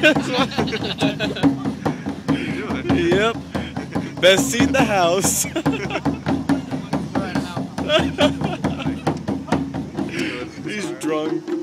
yep. Best seat in the house. He's drunk.